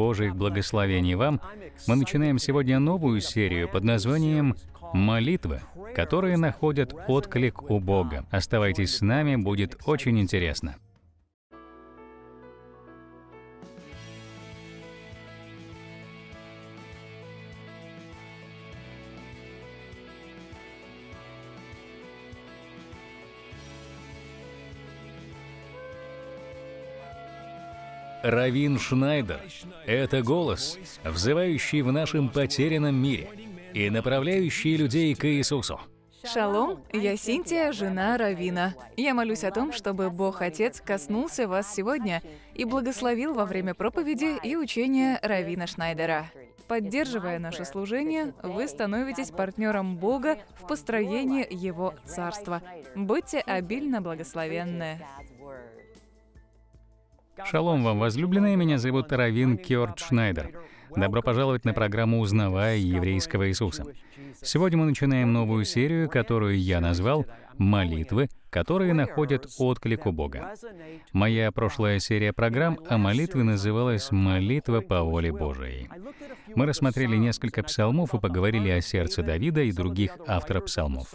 Божьих благословений вам. Мы начинаем сегодня новую серию под названием «Молитвы», которые находят отклик у Бога. Оставайтесь с нами, будет очень интересно. Равин Шнайдер — это голос, взывающий в нашем потерянном мире и направляющий людей к Иисусу. Шалом, я Синтия, жена Равина. Я молюсь о том, чтобы Бог Отец коснулся вас сегодня и благословил во время проповеди и учения Равина Шнайдера. Поддерживая наше служение, вы становитесь партнером Бога в построении Его Царства. Будьте обильно благословенны. Шалом вам, возлюбленные, меня зовут Равин Кёрт Шнайдер. Добро пожаловать на программу «Узнавая еврейского Иисуса». Сегодня мы начинаем новую серию, которую я назвал «Молитвы, которые находят отклик у Бога». Моя прошлая серия программ о молитве называлась «Молитва по воле Божией». Мы рассмотрели несколько псалмов и поговорили о сердце Давида и других авторов псалмов.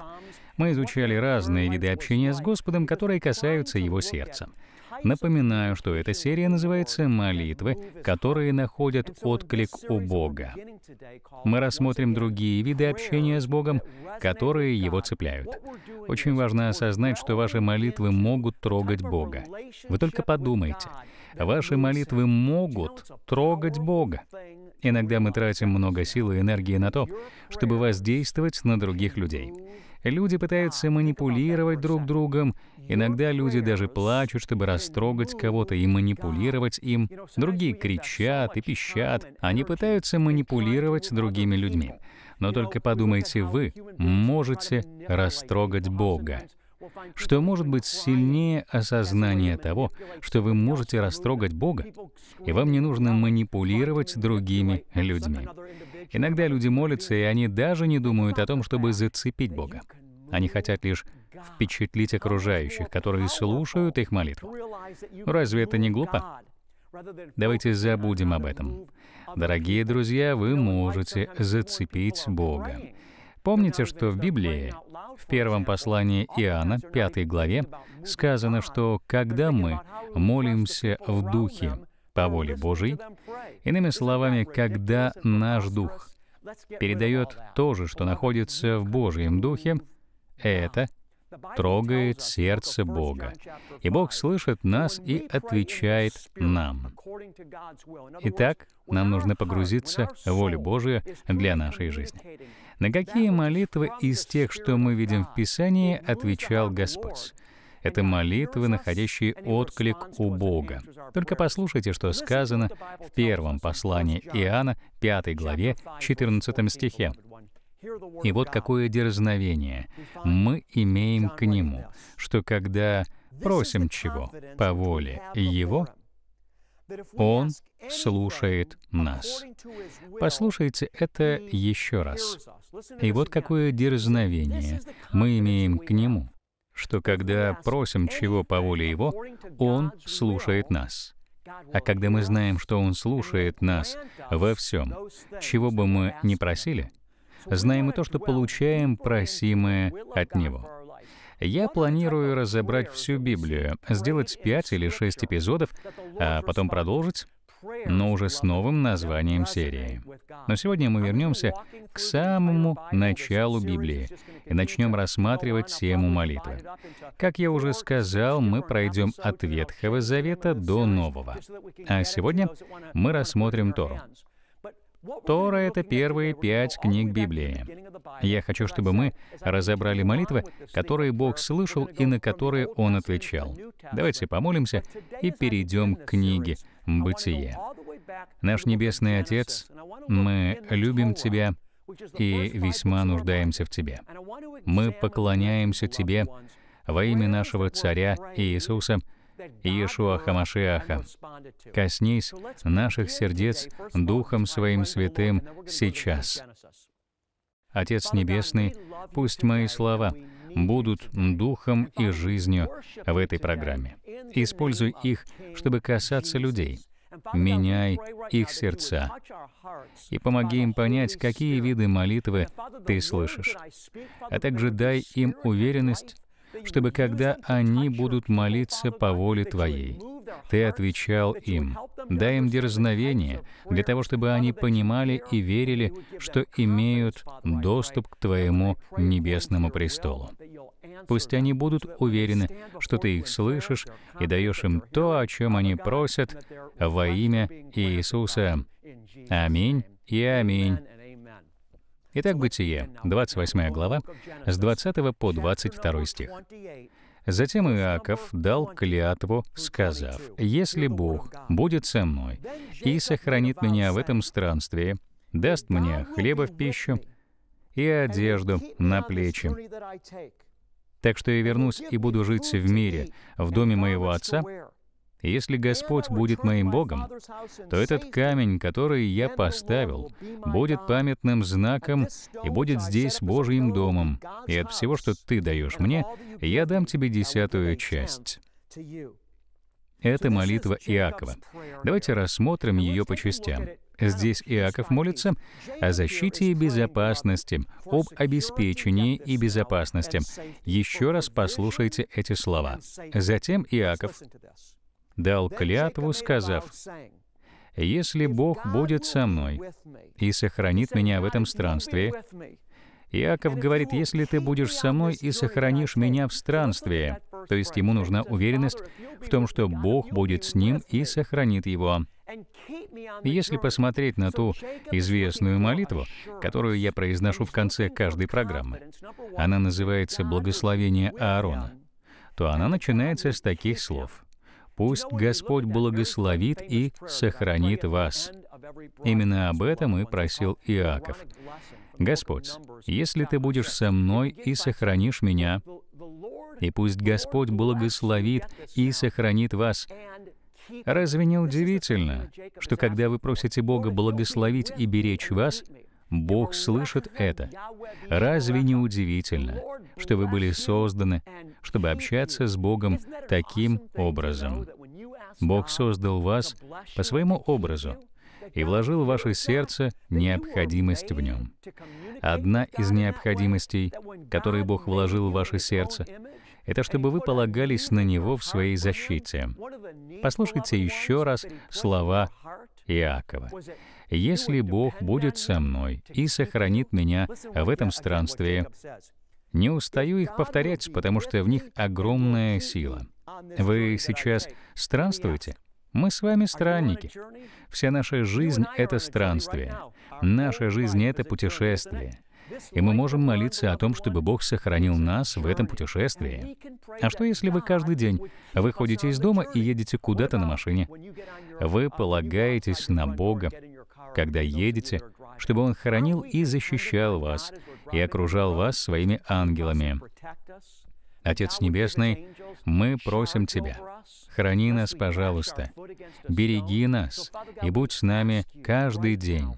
Мы изучали разные виды общения с Господом, которые касаются его сердца. Напоминаю, что эта серия называется «Молитвы, которые находят отклик у Бога». Мы рассмотрим другие виды общения с Богом, которые его цепляют. Очень важно осознать, что ваши молитвы могут трогать Бога. Вы только подумайте. Ваши молитвы могут трогать Бога. Иногда мы тратим много сил и энергии на то, чтобы воздействовать на других людей. Люди пытаются манипулировать друг другом. Иногда люди даже плачут, чтобы растрогать кого-то и манипулировать им. Другие кричат и пищат. Они пытаются манипулировать другими людьми. Но только подумайте, вы можете растрогать Бога. Что может быть сильнее осознания того, что вы можете растрогать Бога, и вам не нужно манипулировать другими людьми. Иногда люди молятся, и они даже не думают о том, чтобы зацепить Бога. Они хотят лишь впечатлить окружающих, которые слушают их молитву. Разве это не глупо? Давайте забудем об этом. Дорогие друзья, вы можете зацепить Бога. Помните, что в Библии, в первом послании Иоанна, 5 главе, сказано, что когда мы молимся в Духе по воле Божией, иными словами, когда наш Дух передает то же, что находится в Божьем Духе, это трогает сердце Бога. И Бог слышит нас и отвечает нам. Итак, нам нужно погрузиться в волю Божию для нашей жизни. На какие молитвы из тех, что мы видим в Писании, отвечал Господь? Это молитвы, находящие отклик у Бога. Только послушайте, что сказано в первом послании Иоанна, 5 главе, 14 стихе. И вот какое дерзновение мы имеем к Нему, что когда просим чего по воле Его, Он слушает нас. Послушайте это еще раз. И вот какое дерзновение мы имеем к Нему, что когда просим чего по воле Его, Он слушает нас. А когда мы знаем, что Он слушает нас во всем, чего бы мы ни просили, знаем и то, что получаем просимое от Него. Я планирую разобрать всю Библию, сделать пять или шесть эпизодов, а потом продолжить но уже с новым названием серии. Но сегодня мы вернемся к самому началу Библии и начнем рассматривать тему молитвы. Как я уже сказал, мы пройдем от Ветхого Завета до Нового. А сегодня мы рассмотрим Тору. Тора — это первые пять книг Библии. Я хочу, чтобы мы разобрали молитвы, которые Бог слышал и на которые Он отвечал. Давайте помолимся и перейдем к книге «Бытие». Наш Небесный Отец, мы любим Тебя и весьма нуждаемся в Тебе. Мы поклоняемся Тебе во имя нашего Царя Иисуса — Иешуа Хамашиаха. Коснись наших сердец Духом Своим Святым сейчас. Отец Небесный, пусть мои слова будут духом и жизнью в этой программе. Используй их, чтобы касаться людей. меняй их сердца и помоги им понять, какие виды молитвы ты слышишь, а также дай им уверенность, чтобы когда они будут молиться по воле Твоей, Ты отвечал им. Дай им дерзновение для того, чтобы они понимали и верили, что имеют доступ к Твоему небесному престолу. Пусть они будут уверены, что Ты их слышишь и даешь им то, о чем они просят, во имя Иисуса. Аминь и аминь. Итак, Бытие, 28 глава, с 20 по 22 стих. Затем Иаков дал клятву, сказав, «Если Бог будет со мной и сохранит меня в этом странстве, даст мне хлеба в пищу и одежду на плечи, так что я вернусь и буду жить в мире, в доме моего отца, если Господь будет моим Богом, то этот камень, который я поставил, будет памятным знаком и будет здесь Божьим домом, и от всего, что ты даешь мне, я дам тебе десятую часть. Это молитва Иакова. Давайте рассмотрим ее по частям. Здесь Иаков молится о защите и безопасности, об обеспечении и безопасности. Еще раз послушайте эти слова. Затем Иаков дал клятву, сказав, «Если Бог будет со мной и сохранит меня в этом странстве, Иаков говорит, если ты будешь со мной и сохранишь меня в странстве, то есть ему нужна уверенность в том, что Бог будет с ним и сохранит его. Если посмотреть на ту известную молитву, которую я произношу в конце каждой программы, она называется «Благословение Аарона», то она начинается с таких слов. Пусть Господь благословит и сохранит вас. Именно об этом и просил Иаков. Господь, если ты будешь со мной и сохранишь меня, и пусть Господь благословит и сохранит вас. Разве не удивительно, что когда вы просите Бога благословить и беречь вас, Бог слышит это. Разве не удивительно, что вы были созданы, чтобы общаться с Богом таким образом? Бог создал вас по своему образу и вложил в ваше сердце необходимость в нем. Одна из необходимостей, которые Бог вложил в ваше сердце, это чтобы вы полагались на Него в своей защите. Послушайте еще раз слова Иакова. «Если Бог будет со мной и сохранит меня в этом странстве, не устаю их повторять, потому что в них огромная сила. Вы сейчас странствуете? Мы с вами странники. Вся наша жизнь — это странствие. Наша жизнь — это путешествие. И мы можем молиться о том, чтобы Бог сохранил нас в этом путешествии. А что, если вы каждый день выходите из дома и едете куда-то на машине? Вы полагаетесь на Бога, когда едете, чтобы Он хранил и защищал вас, и окружал вас своими ангелами. Отец Небесный, мы просим Тебя, храни нас, пожалуйста, береги нас и будь с нами каждый день.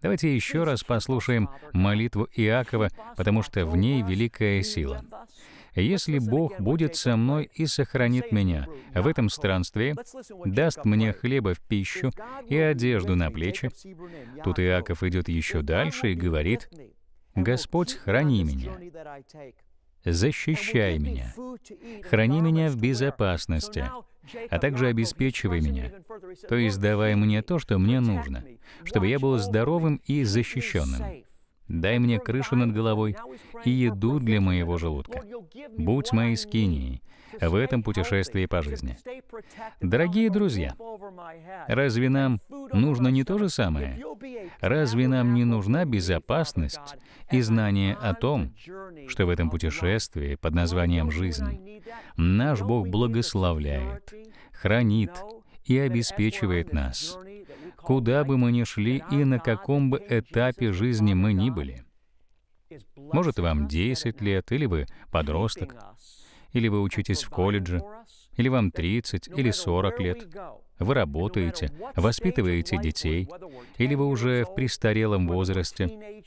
Давайте еще раз послушаем молитву Иакова, потому что в ней великая сила. «Если Бог будет со мной и сохранит меня в этом странстве, даст мне хлеба в пищу и одежду на плечи». Тут Иаков идет еще дальше и говорит, «Господь, храни меня, защищай меня, храни меня в безопасности, а также обеспечивай меня, то есть давай мне то, что мне нужно, чтобы я был здоровым и защищенным. Дай мне крышу над головой и еду для моего желудка. Будь моей скинией в этом путешествии по жизни. Дорогие друзья, разве нам нужно не то же самое? Разве нам не нужна безопасность и знание о том, что в этом путешествии под названием «жизнь» наш Бог благословляет, хранит и обеспечивает нас, куда бы мы ни шли и на каком бы этапе жизни мы ни были. Может, вам 10 лет, или вы подросток, или вы учитесь в колледже, или вам 30 или 40 лет. Вы работаете, воспитываете детей, или вы уже в престарелом возрасте.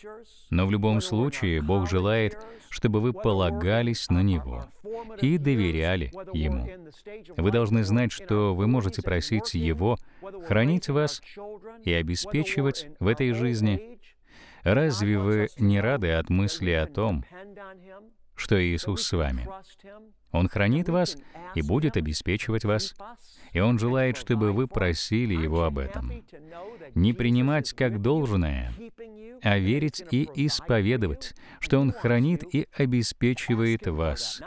Но в любом случае Бог желает, чтобы вы полагались на Него и доверяли Ему. Вы должны знать, что вы можете просить Его хранить вас и обеспечивать в этой жизни. Разве вы не рады от мысли о том, что Иисус с вами? Он хранит вас и будет обеспечивать вас. И Он желает, чтобы вы просили Его об этом. Не принимать как должное, а верить и исповедовать, что Он хранит и обеспечивает вас.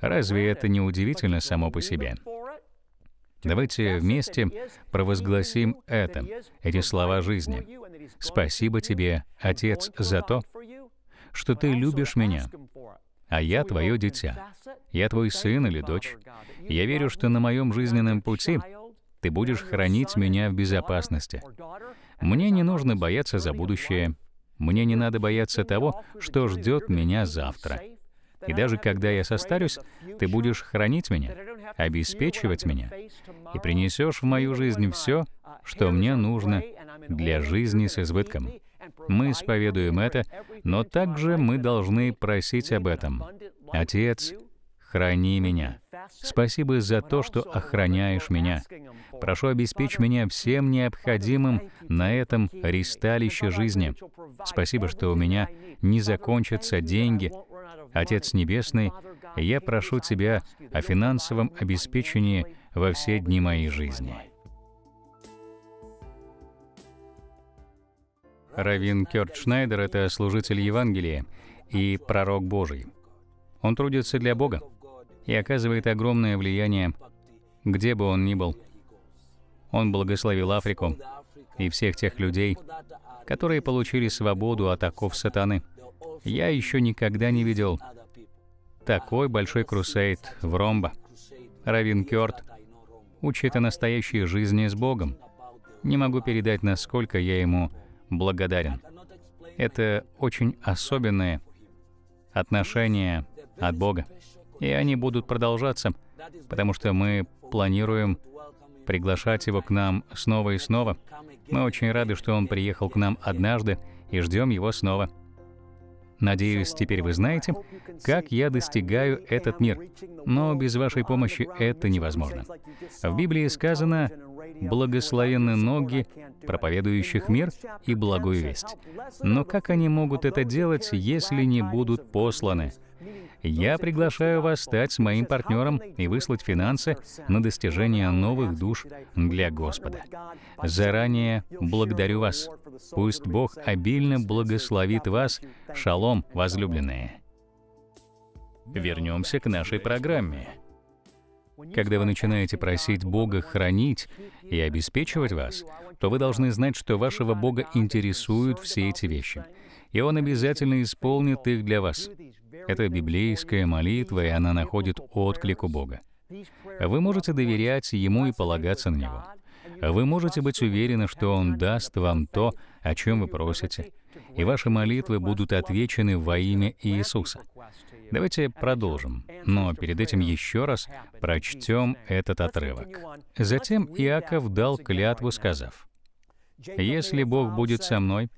Разве это не удивительно само по себе? Давайте вместе провозгласим это, эти слова жизни. «Спасибо тебе, Отец, за то, что ты любишь меня, а я твое дитя. Я твой сын или дочь. Я верю, что на моем жизненном пути ты будешь хранить меня в безопасности. Мне не нужно бояться за будущее. Мне не надо бояться того, что ждет меня завтра. И даже когда я состарюсь, ты будешь хранить меня, обеспечивать меня, и принесешь в мою жизнь все, что мне нужно для жизни с избытком. Мы исповедуем это, но также мы должны просить об этом. Отец, храни меня. Спасибо за то, что охраняешь меня. Прошу, обеспечь меня всем необходимым на этом ристалище жизни. Спасибо, что у меня не закончатся деньги. Отец Небесный, я прошу Тебя о финансовом обеспечении во все дни моей жизни. Равин Кёрт Шнайдер — это служитель Евангелия и пророк Божий. Он трудится для Бога и оказывает огромное влияние, где бы он ни был. Он благословил Африку и всех тех людей, которые получили свободу от оков сатаны. Я еще никогда не видел такой большой крусейд в Ромбо. Равин Кёрт учит о настоящей жизни с Богом. Не могу передать, насколько я ему благодарен. Это очень особенные отношения от Бога. И они будут продолжаться, потому что мы планируем приглашать его к нам снова и снова. Мы очень рады, что он приехал к нам однажды и ждем его снова. Надеюсь, теперь вы знаете, как я достигаю этот мир. Но без вашей помощи это невозможно. В Библии сказано «благословенны ноги, проповедующих мир и благую весть». Но как они могут это делать, если не будут посланы? Я приглашаю вас стать моим партнером и выслать финансы на достижение новых душ для Господа. Заранее благодарю вас. Пусть Бог обильно благословит вас. Шалом, возлюбленные. Вернемся к нашей программе. Когда вы начинаете просить Бога хранить и обеспечивать вас, то вы должны знать, что вашего Бога интересуют все эти вещи, и Он обязательно исполнит их для вас. Это библейская молитва, и она находит отклик у Бога. Вы можете доверять Ему и полагаться на Него. Вы можете быть уверены, что Он даст вам то, о чем вы просите, и ваши молитвы будут отвечены во имя Иисуса. Давайте продолжим, но перед этим еще раз прочтем этот отрывок. Затем Иаков дал клятву, сказав, «Если Бог будет со мной,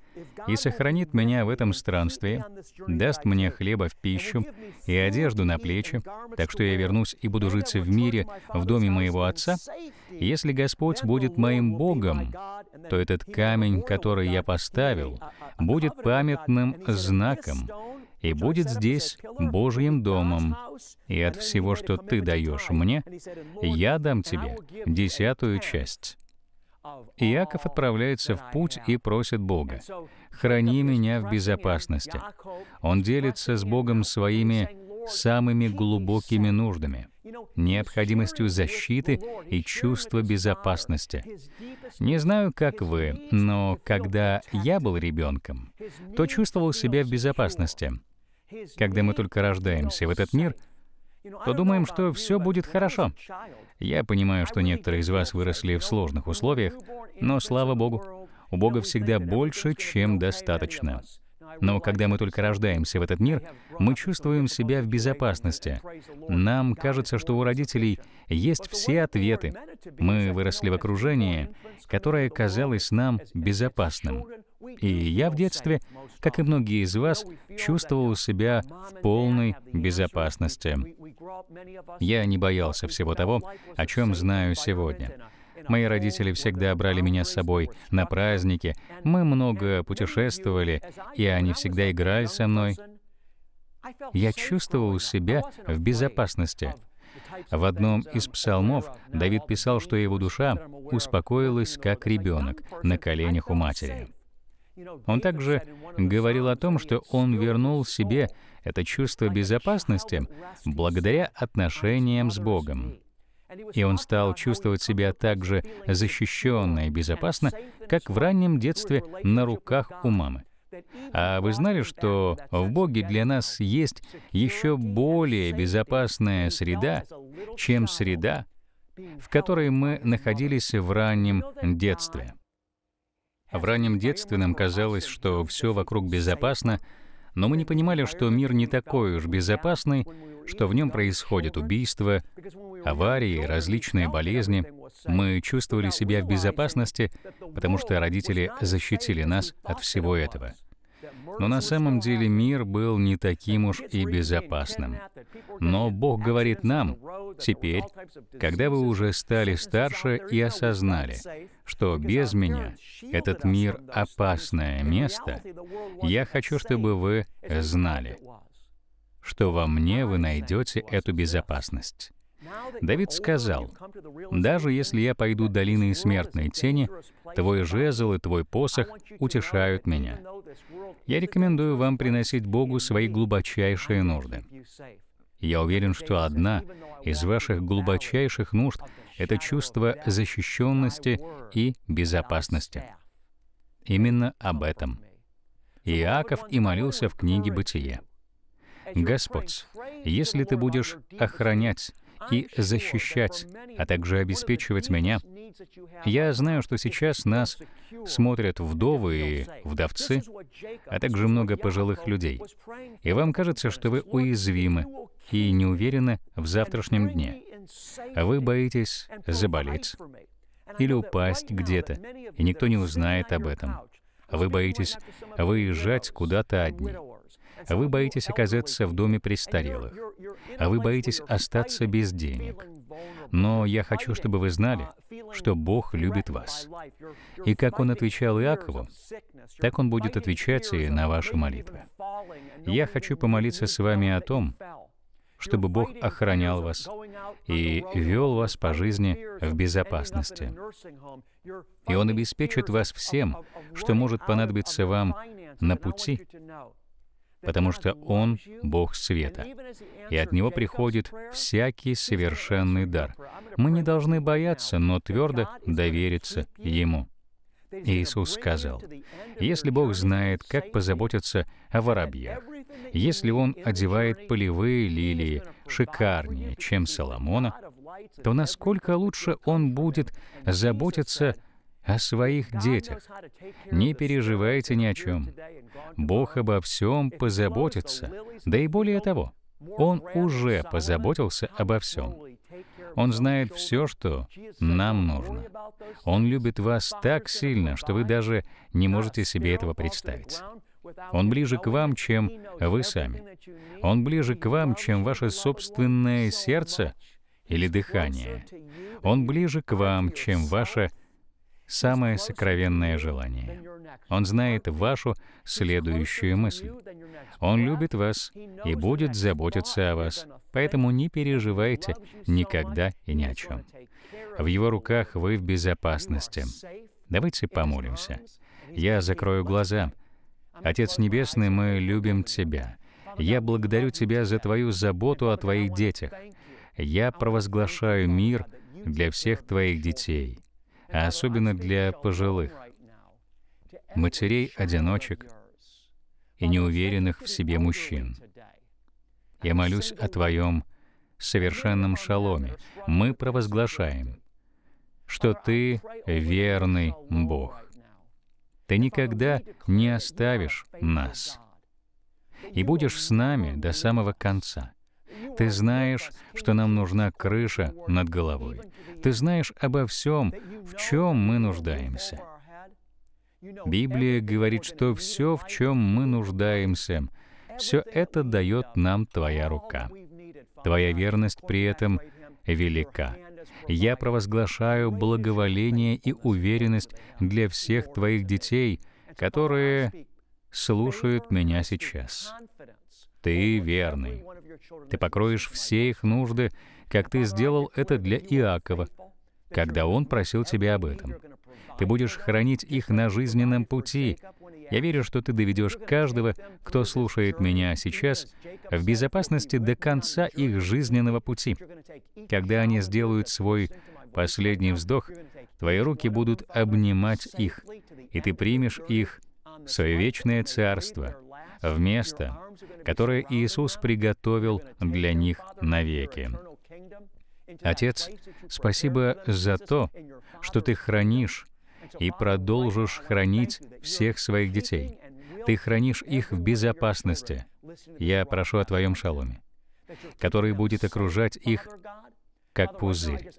и сохранит меня в этом странстве, даст мне хлеба в пищу и одежду на плечи, так что я вернусь и буду жить в мире в доме моего Отца, если Господь будет моим Богом, то этот камень, который я поставил, будет памятным знаком и будет здесь Божьим домом. И от всего, что ты даешь мне, я дам тебе десятую часть. Иаков отправляется в путь и просит Бога, «Храни меня в безопасности». Он делится с Богом своими самыми глубокими нуждами, необходимостью защиты и чувства безопасности. Не знаю, как вы, но когда я был ребенком, то чувствовал себя в безопасности. Когда мы только рождаемся в этот мир — то думаем, что все будет хорошо. Я понимаю, что некоторые из вас выросли в сложных условиях, но слава Богу, у Бога всегда больше, чем достаточно. Но когда мы только рождаемся в этот мир, мы чувствуем себя в безопасности. Нам кажется, что у родителей есть все ответы. Мы выросли в окружении, которое казалось нам безопасным. И я в детстве, как и многие из вас, чувствовал себя в полной безопасности. Я не боялся всего того, о чем знаю сегодня. Мои родители всегда брали меня с собой на праздники, мы много путешествовали, и они всегда играли со мной. Я чувствовал себя в безопасности. В одном из псалмов Давид писал, что его душа успокоилась как ребенок на коленях у матери. Он также говорил о том, что он вернул себе это чувство безопасности благодаря отношениям с Богом. И он стал чувствовать себя так же защищенно и безопасно, как в раннем детстве на руках у мамы. А вы знали, что в Боге для нас есть еще более безопасная среда, чем среда, в которой мы находились в раннем детстве? В раннем детстве нам казалось, что все вокруг безопасно, но мы не понимали, что мир не такой уж безопасный, что в нем происходят убийства, аварии, различные болезни. Мы чувствовали себя в безопасности, потому что родители защитили нас от всего этого. Но на самом деле мир был не таким уж и безопасным. Но Бог говорит нам, теперь, когда вы уже стали старше и осознали, что без меня этот мир — опасное место, я хочу, чтобы вы знали, что во мне вы найдете эту безопасность. Давид сказал, «Даже если я пойду долиной смертной тени, твой жезл и твой посох утешают меня. Я рекомендую вам приносить Богу свои глубочайшие нужды. Я уверен, что одна из ваших глубочайших нужд — это чувство защищенности и безопасности. Именно об этом Иаков и молился в книге «Бытие». «Господь, если Ты будешь охранять и защищать, а также обеспечивать меня. Я знаю, что сейчас нас смотрят вдовы и вдовцы, а также много пожилых людей. И вам кажется, что вы уязвимы и не уверены в завтрашнем дне. Вы боитесь заболеть или упасть где-то, и никто не узнает об этом. Вы боитесь выезжать куда-то одни. Вы боитесь оказаться в доме престарелых. А вы боитесь остаться без денег. Но я хочу, чтобы вы знали, что Бог любит вас. И как Он отвечал Иакову, так Он будет отвечать и на ваши молитвы. Я хочу помолиться с вами о том, чтобы Бог охранял вас и вел вас по жизни в безопасности. И Он обеспечит вас всем, что может понадобиться вам на пути, потому что Он — Бог света, и от Него приходит всякий совершенный дар. Мы не должны бояться, но твердо довериться Ему. Иисус сказал, «Если Бог знает, как позаботиться о воробьях, если Он одевает полевые лилии шикарнее, чем Соломона, то насколько лучше Он будет заботиться о своих детях. Не переживайте ни о чем. Бог обо всем позаботится. Да и более того, Он уже позаботился обо всем. Он знает все, что нам нужно. Он любит вас так сильно, что вы даже не можете себе этого представить. Он ближе к вам, чем вы сами. Он ближе к вам, чем ваше собственное сердце или дыхание. Он ближе к вам, чем ваше самое сокровенное желание. Он знает вашу следующую мысль. Он любит вас и будет заботиться о вас, поэтому не переживайте никогда и ни о чем. В Его руках вы в безопасности. Давайте помолимся. Я закрою глаза. Отец Небесный, мы любим Тебя. Я благодарю Тебя за Твою заботу о Твоих детях. Я провозглашаю мир для всех Твоих детей а особенно для пожилых, матерей-одиночек и неуверенных в себе мужчин. Я молюсь о Твоем совершенном шаломе. Мы провозглашаем, что Ты верный Бог. Ты никогда не оставишь нас и будешь с нами до самого конца. Ты знаешь, что нам нужна крыша над головой. Ты знаешь обо всем, в чем мы нуждаемся. Библия говорит, что все, в чем мы нуждаемся, все это дает нам Твоя рука. Твоя верность при этом велика. Я провозглашаю благоволение и уверенность для всех Твоих детей, которые слушают меня сейчас. Ты верный. Ты покроешь все их нужды, как ты сделал это для Иакова, когда он просил тебя об этом. Ты будешь хранить их на жизненном пути. Я верю, что ты доведешь каждого, кто слушает меня сейчас, в безопасности до конца их жизненного пути. Когда они сделают свой последний вздох, твои руки будут обнимать их, и ты примешь их в свое вечное царство, в место, которое Иисус приготовил для них навеки. Отец, спасибо за то, что Ты хранишь и продолжишь хранить всех своих детей. Ты хранишь их в безопасности. Я прошу о Твоем шаломе, который будет окружать их как пузырь.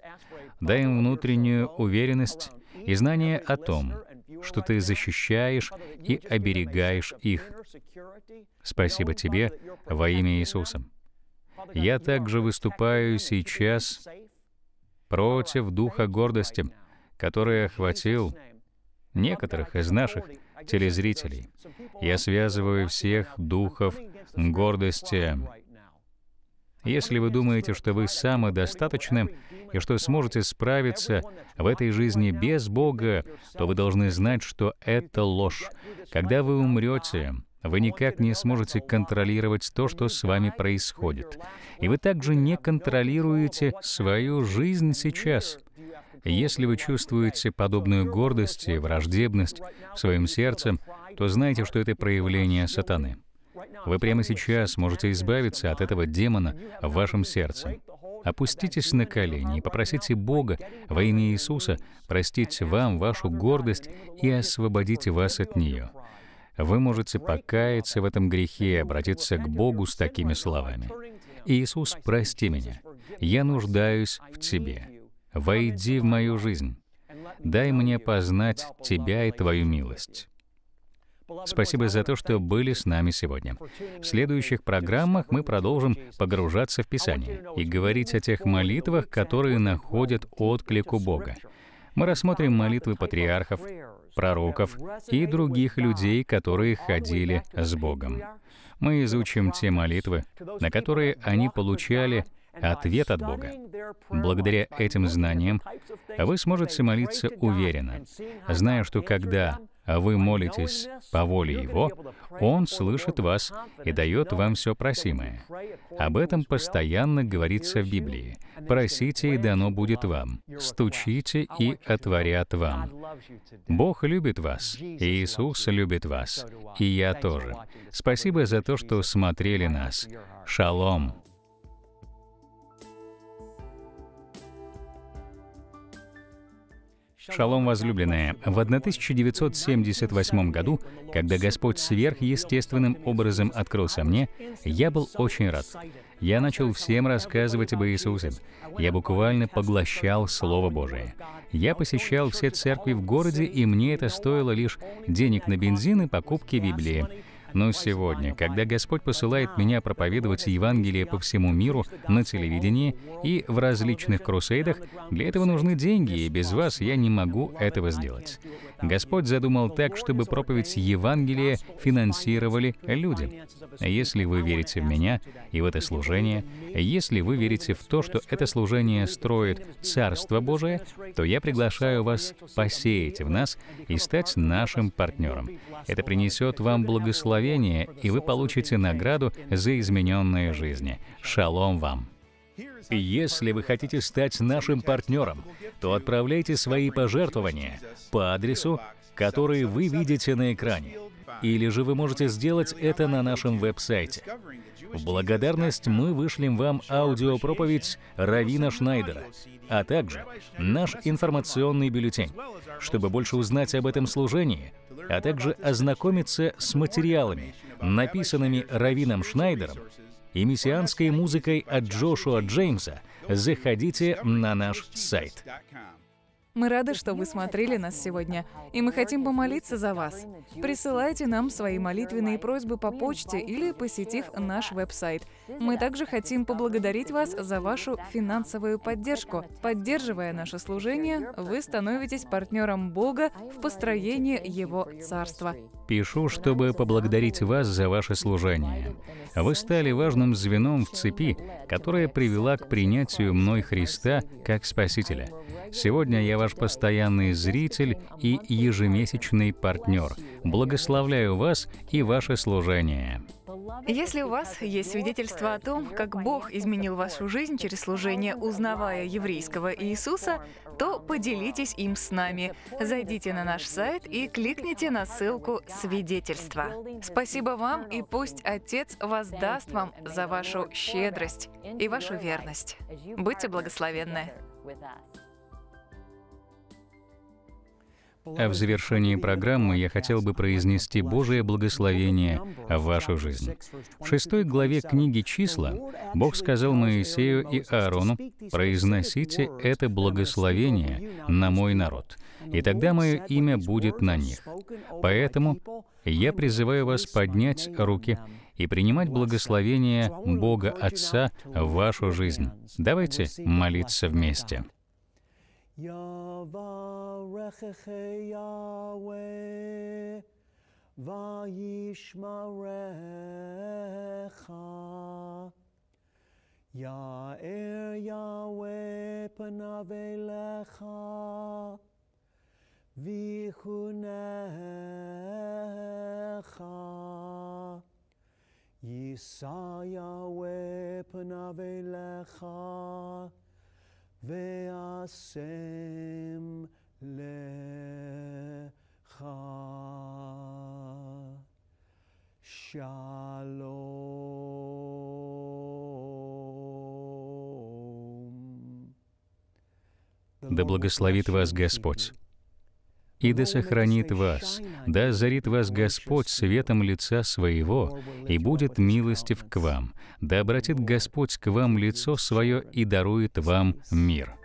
Дай им внутреннюю уверенность и знание о том, что Ты защищаешь и оберегаешь их. Спасибо Тебе во имя Иисуса. Я также выступаю сейчас против духа гордости, который охватил некоторых из наших телезрителей. Я связываю всех духов гордости. Если вы думаете, что вы самодостаточны и что сможете справиться в этой жизни без Бога, то вы должны знать, что это ложь. Когда вы умрете, вы никак не сможете контролировать то, что с вами происходит. И вы также не контролируете свою жизнь сейчас. Если вы чувствуете подобную гордость и враждебность в своем сердце, то знайте, что это проявление сатаны. Вы прямо сейчас можете избавиться от этого демона в вашем сердце. Опуститесь на колени и попросите Бога во имя Иисуса простить вам вашу гордость и освободить вас от нее. Вы можете покаяться в этом грехе и обратиться к Богу с такими словами. «Иисус, прости меня. Я нуждаюсь в Тебе. Войди в мою жизнь. Дай мне познать Тебя и Твою милость». Спасибо за то, что были с нами сегодня. В следующих программах мы продолжим погружаться в Писание и говорить о тех молитвах, которые находят отклик у Бога. Мы рассмотрим молитвы патриархов, пророков и других людей, которые ходили с Богом. Мы изучим те молитвы, на которые они получали ответ от Бога. Благодаря этим знаниям вы сможете молиться уверенно, зная, что когда вы молитесь по воле Его, Он слышит вас и дает вам все просимое. Об этом постоянно говорится в Библии. «Просите, и дано будет вам. Стучите, и отворят вам». Бог любит вас, Иисус любит вас, и я тоже. Спасибо за то, что смотрели нас. Шалом! Шалом, возлюбленная. В 1978 году, когда Господь сверхъестественным образом открылся мне, я был очень рад. Я начал всем рассказывать об Иисусе. Я буквально поглощал Слово Божие. Я посещал все церкви в городе, и мне это стоило лишь денег на бензин и покупки Библии. Но сегодня, когда Господь посылает меня проповедовать Евангелие по всему миру на телевидении и в различных крусейдах, для этого нужны деньги, и без вас я не могу этого сделать. Господь задумал так, чтобы проповедь Евангелия финансировали люди. Если вы верите в меня и в это служение, если вы верите в то, что это служение строит Царство Божие, то я приглашаю вас посеять в нас и стать нашим партнером. Это принесет вам благословение, и вы получите награду за измененные жизни. Шалом вам! Если вы хотите стать нашим партнером, то отправляйте свои пожертвования по адресу, который вы видите на экране. или же вы можете сделать это на нашем веб-сайте. В благодарность мы вышлем вам аудиопроповедь Равина Шнайдера, а также наш информационный бюллетень. Чтобы больше узнать об этом служении, а также ознакомиться с материалами, написанными Равином Шнайдером и мессианской музыкой от Джошуа Джеймса, заходите на наш сайт. Мы рады, что вы смотрели нас сегодня, и мы хотим помолиться за вас. Присылайте нам свои молитвенные просьбы по почте или посетив наш веб-сайт. Мы также хотим поблагодарить вас за вашу финансовую поддержку. Поддерживая наше служение, вы становитесь партнером Бога в построении Его Царства. Пишу, чтобы поблагодарить вас за ваше служение. Вы стали важным звеном в цепи, которая привела к принятию мной Христа как Спасителя — Сегодня я ваш постоянный зритель и ежемесячный партнер. Благословляю вас и ваше служение. Если у вас есть свидетельство о том, как Бог изменил вашу жизнь через служение, узнавая еврейского Иисуса, то поделитесь им с нами. Зайдите на наш сайт и кликните на ссылку «Свидетельство». Спасибо вам, и пусть Отец воздаст вам за вашу щедрость и вашу верность. Будьте благословенны. А в завершении программы я хотел бы произнести Божие благословение в вашу жизнь. В шестой главе книги «Числа» Бог сказал Моисею и Аарону, «Произносите это благословение на мой народ, и тогда мое имя будет на них. Поэтому я призываю вас поднять руки и принимать благословение Бога Отца в вашу жизнь. Давайте молиться вместе. Yavarecheche Yahweh Vayishmarecha Ya'er Yahweh panavelecha Vihunecha Yisa Yahweh panavelecha פניו אליך והשם לך Да благословит вас Господь и да сохранит вас, да озарит вас Господь светом лица Своего, и будет милостив к вам, да обратит Господь к вам лицо Свое и дарует вам мир».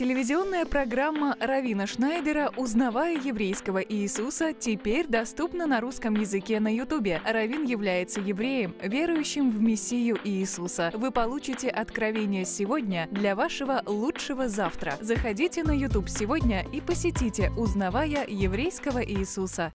Телевизионная программа Равина Шнайдера «Узнавая еврейского Иисуса» теперь доступна на русском языке на Ютубе. Равин является евреем, верующим в Мессию Иисуса. Вы получите откровение сегодня для вашего лучшего завтра. Заходите на Ютуб сегодня и посетите «Узнавая еврейского Иисуса».